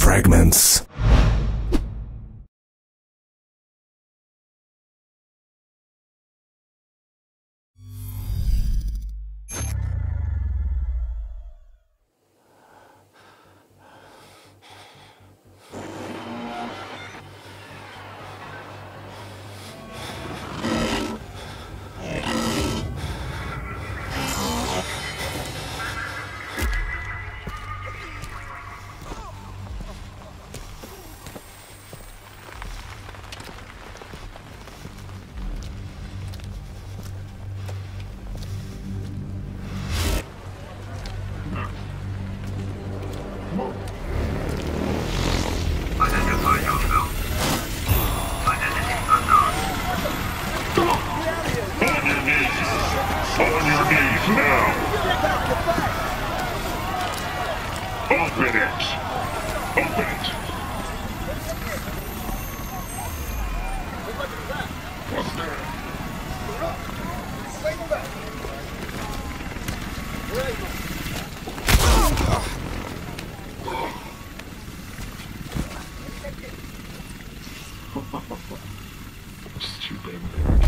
fragments. Open it! Open it! What's there? Just you, baby.